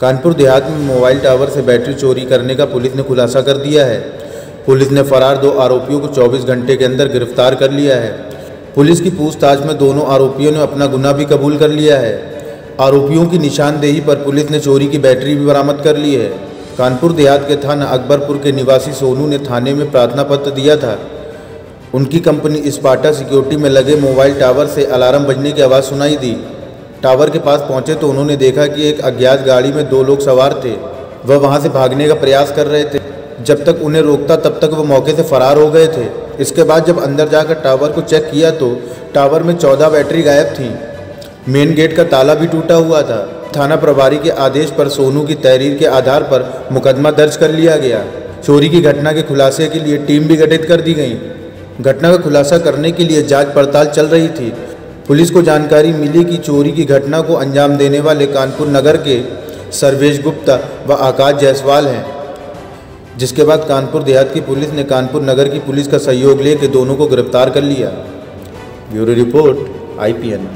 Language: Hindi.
कानपुर देहात में मोबाइल टावर से बैटरी चोरी करने का पुलिस ने खुलासा कर दिया है। पुलिस ने फरार दो आरोपियों को 24 घंटे के अंदर गिरफ़्तार कर लिया है। पुलिस की पूछताछ में दोनों आरोपियों ने अपना गुनाह भी कबूल कर लिया है। आरोपियों की निशानदेही पर पुलिस ने चोरी की बैटरी भी बरामद कर ली है। कानपुर देहात के थाना अकबरपुर के निवासी सोनू ने थाने में प्रार्थना पत्र दिया था। उनकी कंपनी स्पाटा सिक्योरिटी में लगे मोबाइल टावर से अलार्म बजने की आवाज़ सुनाई दी। टावर के पास पहुँचे तो उन्होंने देखा कि एक अज्ञात गाड़ी में दो लोग सवार थे। वह वहाँ से भागने का प्रयास कर रहे थे। जब तक उन्हें रोकता, तब तक वह मौके से फरार हो गए थे। इसके बाद जब अंदर जाकर टावर को चेक किया तो टावर में चौदह बैटरी गायब थी। मेन गेट का ताला भी टूटा हुआ था। थाना प्रभारी के आदेश पर सोनू की तहरीर के आधार पर मुकदमा दर्ज कर लिया गया। चोरी की घटना के खुलासे के लिए टीम भी गठित कर दी गई। घटना का खुलासा करने के लिए जाँच पड़ताल चल रही थी। पुलिस को जानकारी मिली कि चोरी की घटना को अंजाम देने वाले कानपुर नगर के सर्वेश गुप्ता व आकाश जायसवाल हैं, जिसके बाद कानपुर देहात की पुलिस ने कानपुर नगर की पुलिस का सहयोग लेकर दोनों को गिरफ़्तार कर लिया। Bureau report, IPN.